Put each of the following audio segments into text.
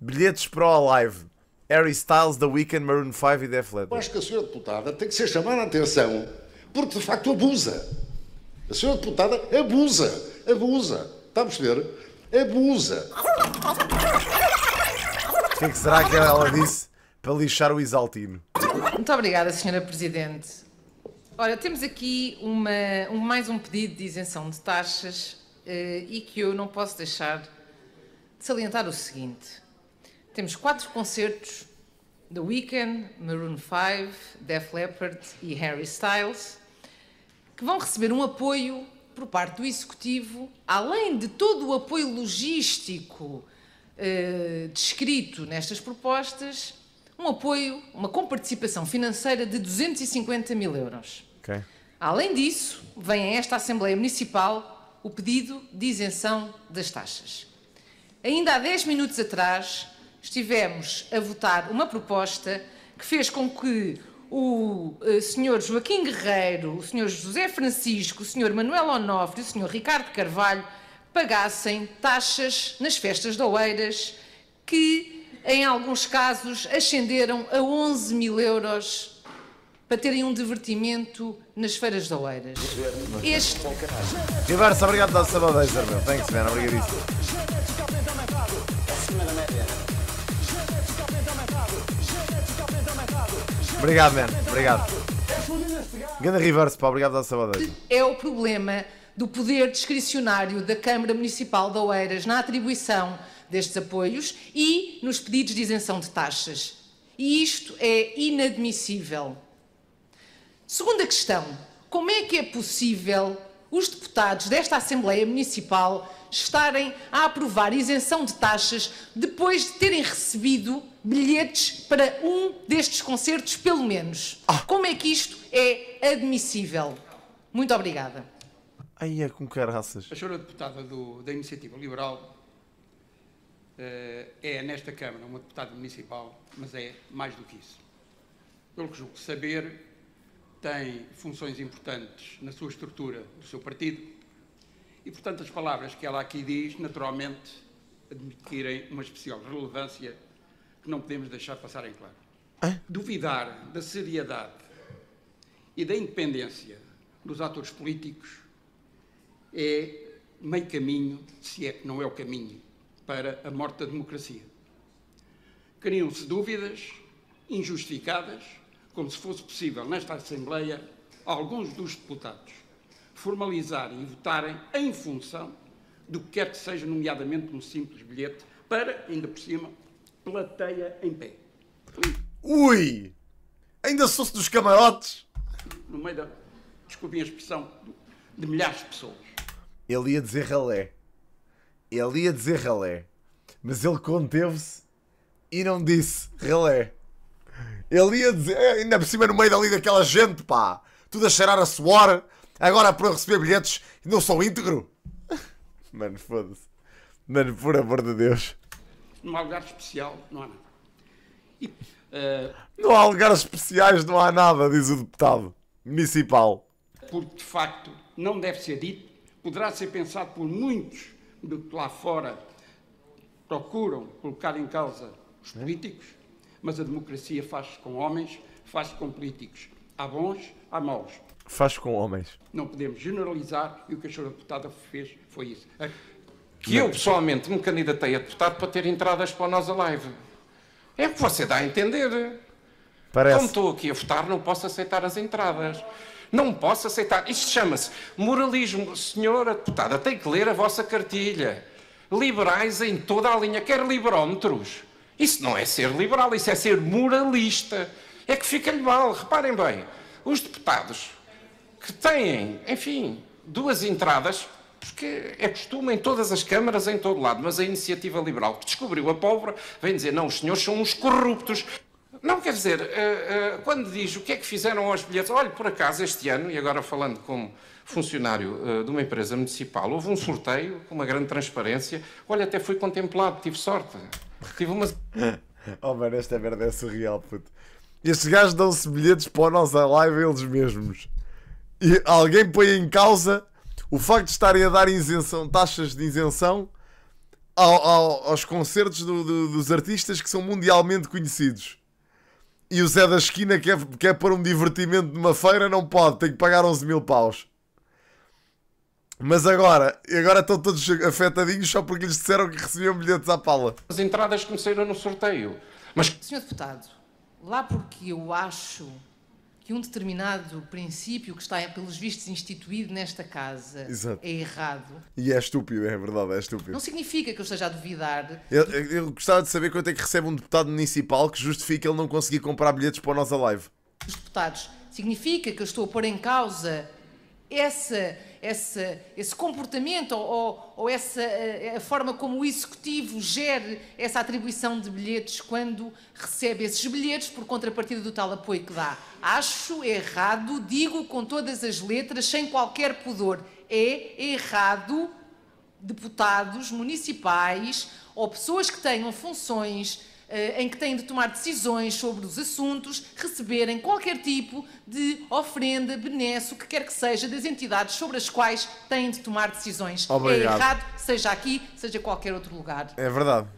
Bilhetes para o Alive. Harry Styles, The Weeknd, Maroon 5 e Def Eu Leppard. acho que a senhora deputada tem que ser chamada a atenção, porque de facto abusa. A senhora deputada abusa, abusa. Está a perceber? Abusa. O que é que será que ela disse para lixar o Isaltino? Muito obrigada, Sra. Presidente. Ora, temos aqui uma, um- mais um pedido de isenção de taxas eh, e que eu não posso deixar de salientar o seguinte. Temos quatro concertos The Weeknd, Maroon 5, Def Leppard e Harry Styles que vão receber um apoio por parte do Executivo, além de todo o apoio logístico eh, descrito nestas propostas, um apoio, uma comparticipação financeira de 250 mil euros. Ok. Além disso, vem a esta Assembleia Municipal o pedido de isenção das taxas. Ainda há 10 minutos atrás estivemos a votar uma proposta que fez com que o eh, Sr. Joaquim Guerreiro, o Sr. José Francisco, o Sr. Manuel Onofre e o Sr. Ricardo Carvalho pagassem taxas nas festas de Oeiras que, em alguns casos, ascenderam a 11 mil euros para terem um divertimento nas feiras de Oeiras. Este Riverso, obrigado pela sabadeja, meu. Thanks, man. Obrigadíssimo. Obrigado, man. Obrigado. Ganda Reverse, pá. Obrigado pela sabadeja. é o problema do poder discricionário da Câmara Municipal de Oeiras na atribuição destes apoios e nos pedidos de isenção de taxas. E isto é inadmissível. Segunda questão: como é que é possível os deputados desta Assembleia Municipal estarem a aprovar isenção de taxas depois de terem recebido bilhetes para um destes concertos, pelo menos? Como é que isto é admissível? Muito obrigada. Ai, é com caraças. A senhora deputada do- da Iniciativa Liberal eh, é, nesta Câmara, uma deputada municipal, mas é mais do que isso. Pelo que julgo saber, tem funções importantes na sua estrutura do seu partido e, portanto, as palavras que ela aqui diz, naturalmente, admitirem uma especial relevância que não podemos deixar passar em claro. Duvidar da seriedade e da independência dos atores políticos é meio caminho, se é que não é o caminho, para a morte da democracia. Criam-se dúvidas injustificadas, como se fosse possível nesta Assembleia alguns dos deputados formalizarem e votarem em função do que quer que seja, nomeadamente um simples bilhete, para, ainda por cima, plateia em pé. Ui! Ainda sou-se dos camarotes? No meio da, desculpem a expressão, de milhares de pessoas. Ele ia dizer ralé. Ele ia dizer ralé. Mas ele conteve-se e não disse ralé. Ele ia dizer, é, ainda por cima no meio dali daquela gente, pá. Tudo a cheirar a suor. Agora para receber bilhetes não sou íntegro. Mano, foda-se. Mano, por amor de Deus. Num lugar especial, não há nada. E, eh, Não há lugares especiais, não há nada, diz o deputado municipal. porque de facto não deve ser dito, poderá ser pensado por muitos do que lá fora procuram colocar em causa os políticos, mas a democracia faz-se com homens, faz-se com políticos. Há bons, há maus. Faz com homens. Não podemos generalizar e o que a senhora deputada fez foi isso. Que eu pessoalmente me candidatei a deputado para ter entradas para o Nós Alive. É o que você dá a entender. Como Parece. estou aqui a votar, não posso aceitar as entradas. Não posso aceitar. Isto chama-se moralismo. Senhora deputada, tem que ler a vossa cartilha. Liberais em toda a linha. Quer liberómetros. Isso não é ser liberal, isso é ser moralista. É que fica-lhe mal. Reparem bem, os deputados que têm, enfim, duas entradas, porque é costume em todas as câmaras, em todo lado, mas a iniciativa liberal que descobriu a pólvora vem dizer: não, os senhores são uns corruptos. Não quer dizer, eh, eh, quando diz o que é que fizeram aos bilhetes, olha, por acaso este ano, e agora falando como funcionário eh, de uma empresa municipal, houve um sorteio com uma grande transparência. Olha, até fui contemplado, tive sorte. Tive uma. Oh mano, esta merda é surreal, puto. Estes gajos dão-se bilhetes para a nossa live eles mesmos. E alguém põe em causa o facto de estarem a dar isenção, taxas de isenção ao- ao- aos concertos do- do- dos artistas que são mundialmente conhecidos. E o Zé da Esquina quer, quer pôr um divertimento numa feira, não pode, tem que pagar 11 mil paus. Mas agora, agora estão todos afetadinhos só porque lhes disseram que recebiam bilhetes à pala. As entradas que me saíram no sorteio. Mas Senhor Deputado, lá porque eu acho que um determinado princípio que está, pelos vistos, instituído nesta casa Exato. é errado, E é estúpido, é verdade, é estúpido. não significa que eu esteja a duvidar. Eu, eu gostava de saber quanto é que recebe um deputado municipal que justifica ele não conseguir comprar bilhetes para o Nós Alive. dos deputados. Significa que eu estou a pôr em causa essa, essa, esse comportamento ou, ou, essa eh, a forma como o executivo gere essa atribuição de bilhetes quando recebe esses bilhetes por contrapartida do tal apoio que dá. Acho errado, digo com todas as letras, sem qualquer pudor, é errado deputados municipais ou pessoas que tenham funções em que têm de tomar decisões sobre os assuntos, receberem qualquer tipo de ofrenda, benesse, o que quer que seja, das entidades sobre as quais têm de tomar decisões. Obrigado. É errado, seja aqui, seja qualquer outro lugar. É verdade.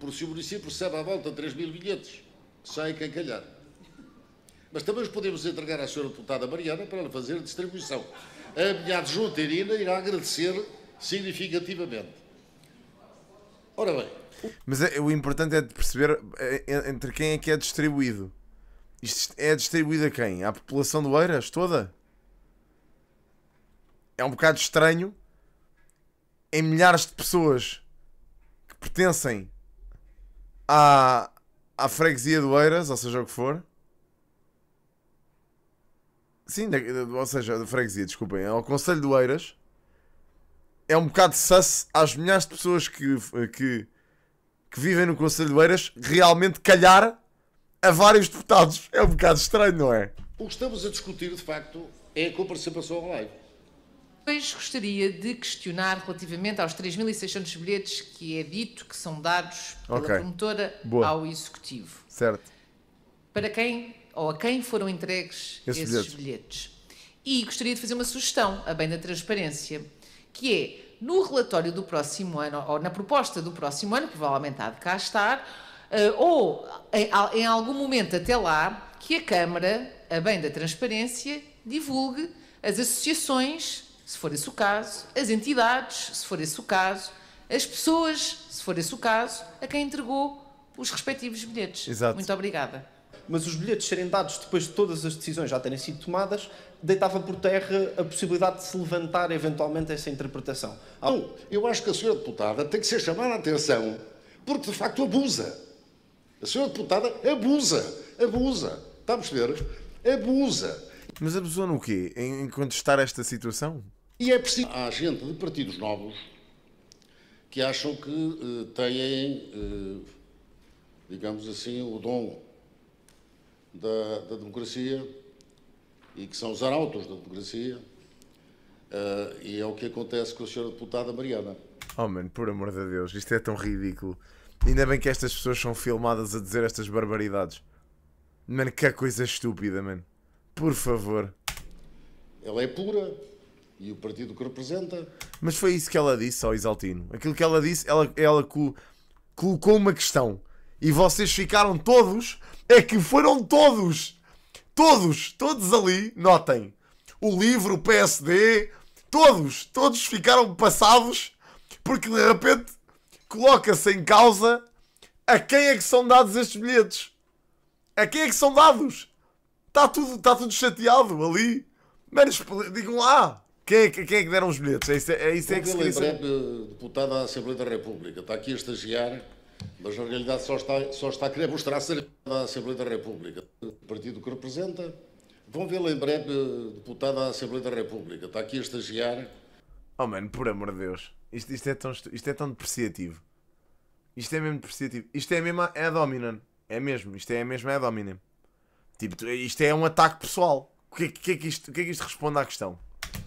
Porque se o município recebe à volta 3 mil bilhetes, sai quem calhar. Mas também os podemos entregar à senhora deputada Mariana para ela fazer a distribuição. A minha adjunta Irina irá agradecer significativamente. Ora bem, Mas é- o importante é de perceber é, é, entre quem é que é distribuído. Isto é distribuído a quem? À população do Eiras toda? É um bocado estranho em milhares de pessoas que pertencem à, à freguesia do Eiras, ou seja o que for. Sim, ou seja, da freguesia, desculpem, ao Conselho do Eiras. É um bocado sus às milhares de pessoas que, que, que vivem no Conselho de Eiras realmente calhar a vários deputados. É um bocado estranho, não é? o que estamos a discutir, de facto, é a participação online. Depois gostaria de questionar relativamente aos 3.600 bilhetes que é dito que são dados pela Ok. promotora Boa. ao Executivo. Certo. para quem ou a quem foram entregues Esses esses, bilhetes. bilhetes. E gostaria de fazer uma sugestão, a bem da transparência, que é no relatório do próximo ano, ou na proposta do próximo ano, provavelmente há de cá estar, eh, ou em, em algum momento até lá, que a Câmara, a bem da transparência, divulgue as associações, se for esse o caso, as entidades, se for esse o caso, as pessoas, se for esse o caso, a quem entregou os respectivos bilhetes. Exato. Muito obrigada. Mas os bilhetes serem dados depois de todas as decisões já terem sido tomadas, deitava por terra a possibilidade de se levantar eventualmente essa interpretação. Não, eu acho que a senhora deputada tem que ser chamada a atenção, porque de facto abusa. A senhora deputada abusa, abusa. Está a perceber? Abusa. Mas abusou no quê? Em, contestar esta situação? E é preciso. Há gente de partidos novos que acham que eh, têm, eh, digamos assim, o dom da, da democracia e que são os arautos da democracia. Eh, e é o que acontece com a senhora deputada Mariana. Oh, mano, por amor de Deus, isto é tão ridículo. Ainda bem que estas pessoas são filmadas a dizer estas barbaridades. Mano, que coisa estúpida, mano. Por favor. Ela é pura e o partido que representa Mas foi isso que ela disse ao Isaltino. Aquilo que ela disse, ela, ela co- colocou uma questão. E vocês ficaram todos. É que foram todos. Todos. Todos ali. Notem. O livro, o PSD. Todos. Todos ficaram passados. Porque de repente coloca-se em causa a quem é que são dados estes bilhetes. A quem é que são dados? Está tudo, tá tudo chateado ali. Expli- digam lá. Quem é, que- quem é que deram os bilhetes? É isso, é, isso é que se breve deputada da Assembleia da República. Está aqui a estagiar, mas na realidade só está, só está a querer mostrar ser da Assembleia da República. O partido que representa. Vão vê-la em breve deputada da Assembleia da República. Está aqui a estagiar. Oh mano, por amor de Deus. Isto, isto, é tão, isto é tão depreciativo. Isto é mesmo depreciativo. Isto é mesmo é dominant. É mesmo. Isto é mesmo é dominant. Tipo, isto é um ataque pessoal. O que, é que- que é que isto, que é que isto responde à questão?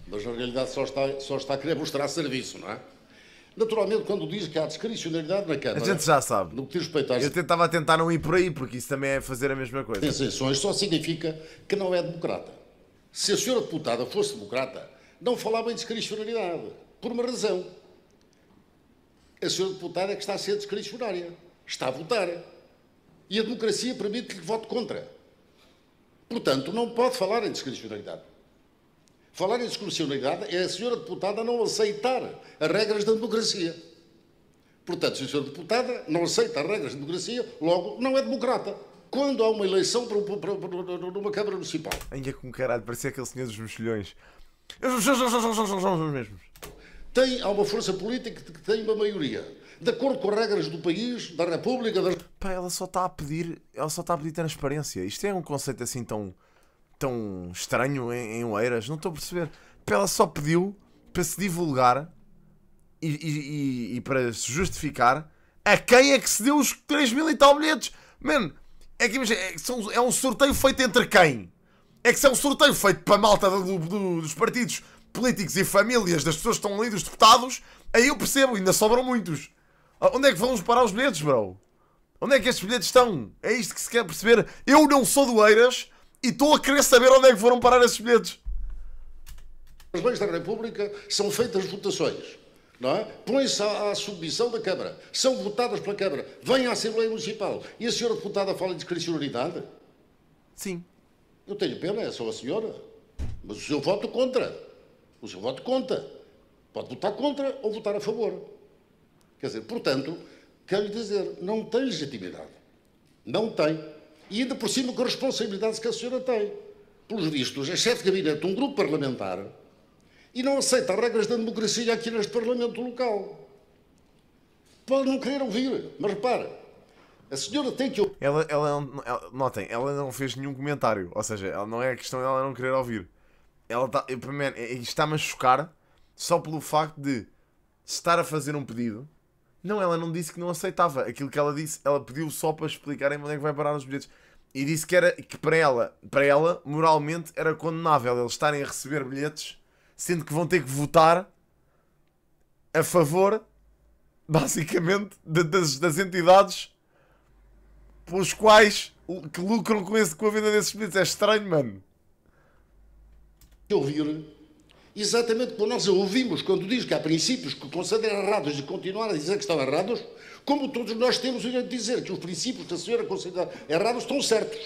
Mas na realidade só está, só está a querer mostrar serviço, não é? Naturalmente, quando diz que há discricionalidade na A Câmara, gente já sabe. no que diz respeito às Eu tentava tentar não ir por aí, porque isso também é fazer a mesma coisa. eleições, só significa que não é democrata. Se a senhora deputada fosse democrata, não falava em discricionalidade. Por uma razão. A senhora deputada é que está a ser discricionária. Está a votar. E a democracia permite que vote contra. Portanto, não pode falar em discricionalidade. Falar em discricionalidade é a senhora deputada não aceitar as regras da democracia. Portanto, se a senhora deputada não aceita as regras da democracia, logo não é democrata. Quando há uma eleição para, para, para, numa Câmara Municipal. Ainda com caralho, parecia aquele senhor dos mexilhões. Os mesmos. Tem, há uma força política que tem uma maioria. De acordo com as regras do país, da República, das... Pá, ela só está a pedir. Ela só está a pedir transparência. Isto é um conceito assim tão. Tão estranho em, em Oeiras. Não estou a perceber. Ela só pediu para se divulgar e, e, e, para se justificar a quem é que se deu os 3 mil e tal bilhetes. Mano, é que é, são- é um sorteio feito entre quem? É que se é um sorteio feito para a malta do- do- dos partidos políticos e famílias das pessoas que estão ali, dos deputados, aí eu percebo, ainda sobram muitos. Ah, Onde é que vamos parar os bilhetes, bro? Onde é que estes bilhetes estão? É isto que se quer perceber. Eu não sou do Eiras e estou a querer saber onde é que foram parar esses bilhetes. As leis da República são feitas votações. Não é? Põe-se à, à submissão da Câmara. São votadas pela Câmara. Vem à Assembleia Municipal. E a senhora deputada fala em discricionalidade? Sim. Eu tenho pena, é só a senhora. Mas o seu voto contra. O seu voto conta. Pode votar contra ou votar a favor. Quer dizer, portanto, quero lhe dizer, não tem legitimidade. Não tem. E ainda por cima com responsabilidades que a senhora tem. Pelos vistos, é chefe de gabinete de um grupo parlamentar e não aceita as regras da democracia aqui neste Parlamento local. Pode não querer ouvir, mas repare, a senhora tem que. Ela, ela, ela- notem, ela não fez nenhum comentário. Ou seja, ela, não é a questão dela não querer ouvir. Ela está, é- está-me a chocar só pelo facto de estar a fazer um pedido. Não, ela não disse que não aceitava. Aquilo que ela disse, ela pediu só para explicarem onde é que vai parar os bilhetes. E disse que, era, que para ela, para ela, moralmente, era condenável eles estarem a receber bilhetes, sendo que vão ter que votar a favor, basicamente, de- das, das entidades pelos quais que lucram com, esse, com a venda desses bilhetes. É estranho, mano. que ouvir exatamente como nós ouvimos quando diz que há princípios que considera errados e continuar a dizer que estão errados, como todos nós temos o direito de dizer que os princípios que a senhora considera errados estão certos.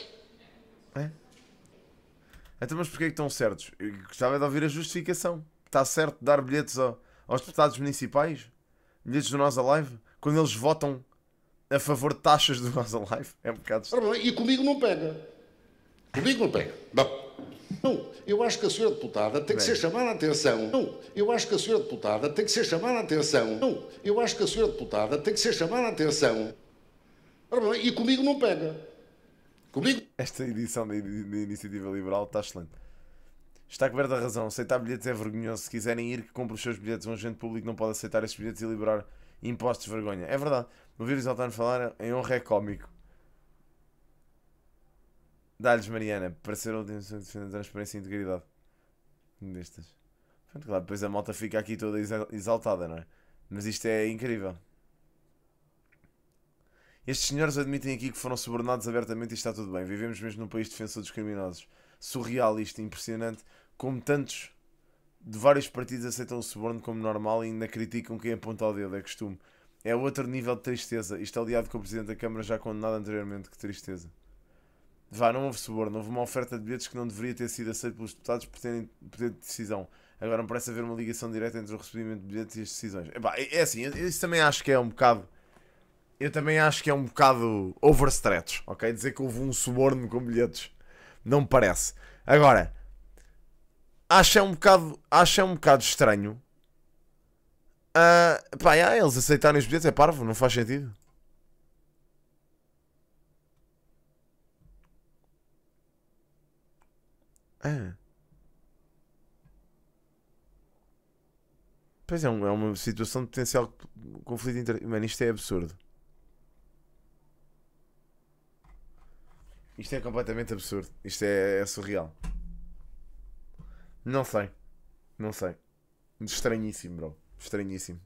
Então, mas porquê que estão certos? Eu gostava de ouvir a justificação. Está certo dar bilhetes ao- aos deputados municipais? Bilhetes do Nós Alive? Quando eles votam a favor de taxas do Nós Alive? É um bocado E comigo não pega. Comigo não pega. Bom, não, eu acho que a senhora deputada tem que ser chamada a atenção. Não, eu acho que a senhora deputada tem que ser chamada a atenção. Não, eu acho que a senhora deputada tem que ser chamada a atenção. E comigo não pega. Comigo Esta edição da, Iniciativa Liberal está excelente. Está coberta a razão. Aceitar bilhetes é vergonhoso. Se quiserem ir, que compre os seus bilhetes. Um agente público não pode aceitar esses bilhetes e liberar impostos de vergonha. É verdade. Ouvir os Altano falar em honra é cómico. Dá-lhes, Mariana, para ser a última pessoa que defende a transparência e integridade. Destas. Pronto, claro, depois a malta fica aqui toda exa- exaltada, não é? Mas isto é incrível. Estes senhores admitem aqui que foram subornados abertamente e está tudo bem. Vivemos mesmo num país defensor dos criminosos. Surreal isto, impressionante. Como tantos de vários partidos aceitam o suborno como normal e ainda criticam quem aponta ao dedo, é costume. É outro nível de tristeza. Isto aliado com o Presidente da Câmara já condenado anteriormente. Que tristeza. Vá, não houve suborno. Houve uma oferta de bilhetes que não deveria ter sido aceita pelos deputados por terem poder de decisão. Agora não parece haver uma ligação direta entre o recebimento de bilhetes e as decisões. Epá, é é assim, isso também acho que é um bocado. Eu também acho que é um bocado overstretch, ok? Dizer que houve um suborno com bilhetes. Não me parece. Agora, acho é um bocado, acho é um bocado estranho. Ah, pá, yeah, eles aceitarem os bilhetes é parvo, não faz sentido. É. Pois é, é uma situação de potencial conflito inter... Mano, isto é absurdo. Isto é completamente absurdo. Isto é, é surreal. Não sei. Não sei. Estranhíssimo, bro. Estranhíssimo.